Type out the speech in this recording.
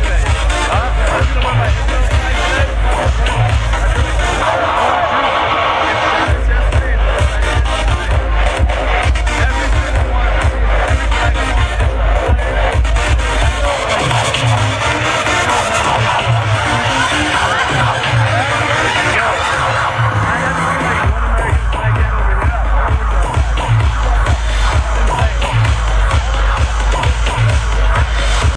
Respect.